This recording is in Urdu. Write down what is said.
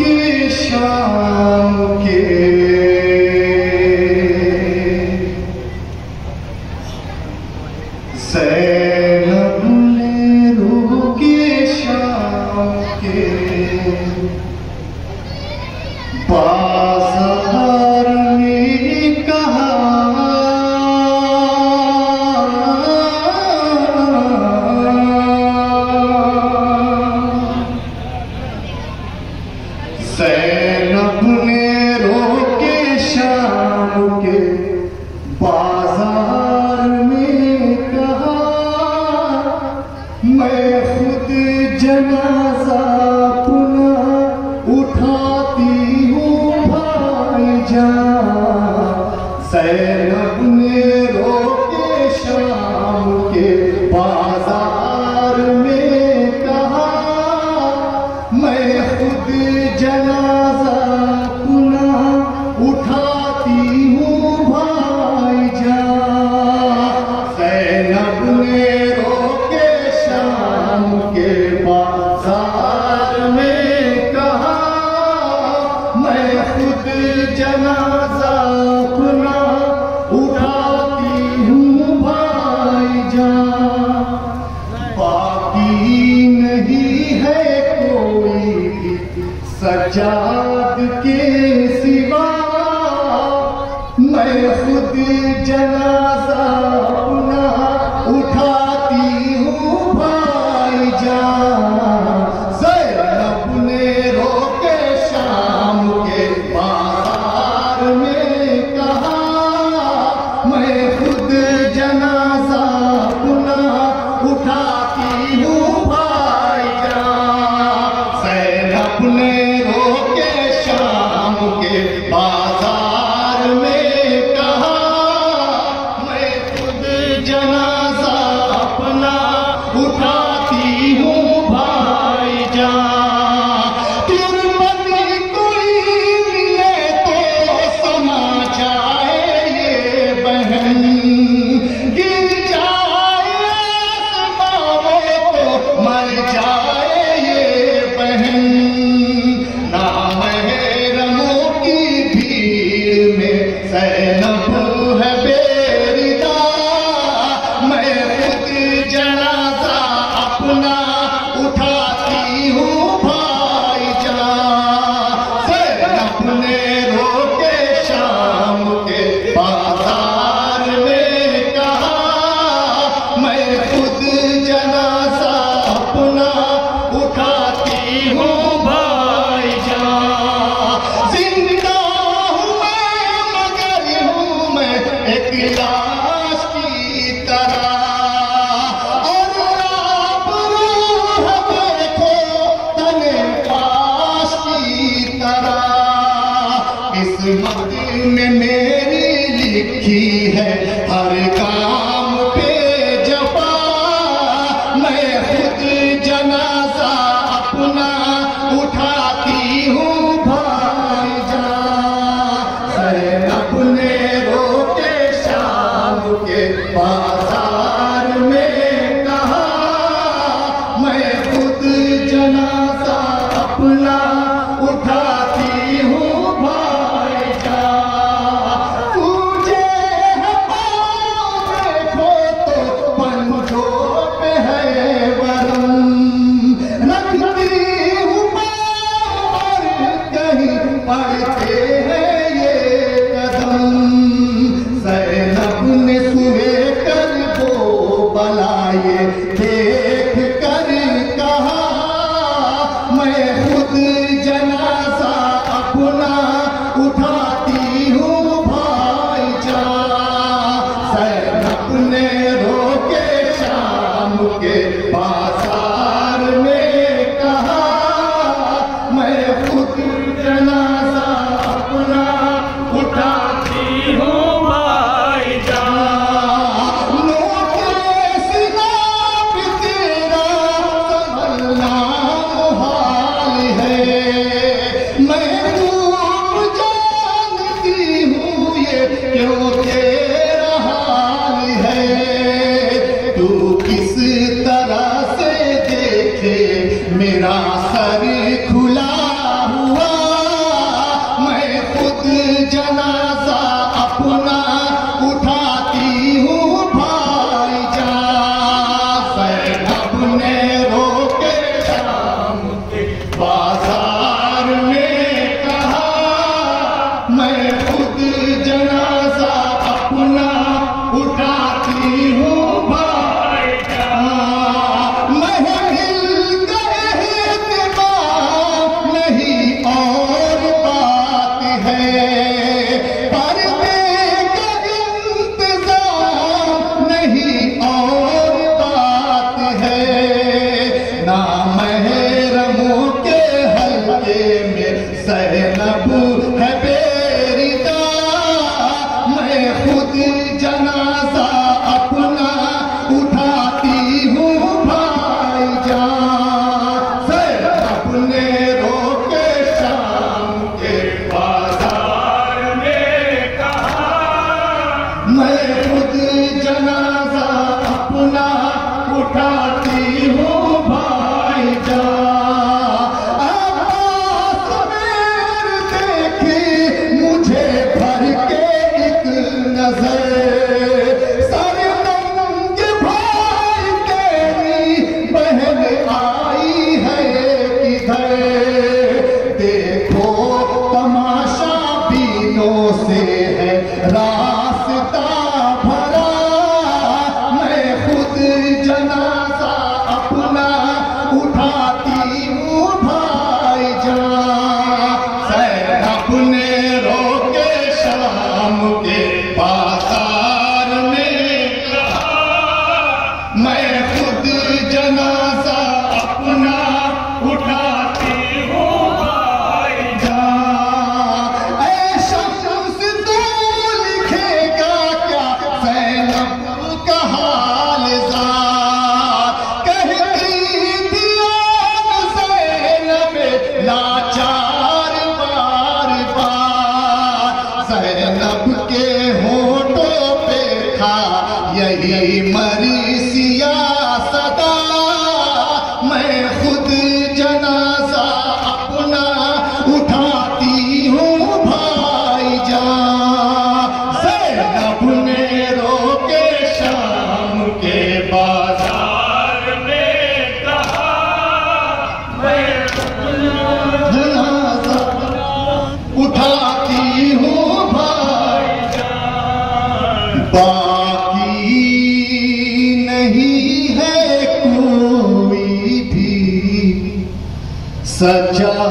روشان کے س میں خود جنازہ بازار میں کہا، میں خود جنازہ اپنا اٹھاتی ہوں بھائی جان۔ باقی نہیں ہے کوئی سجاد کے سوا۔ میں خود جنازہ Yakune. Amen. میں میری لکھی ہے ہر کا اٹھاتی ہوں بھائی باقی نہیں ہے کوئی بھی۔ سجاد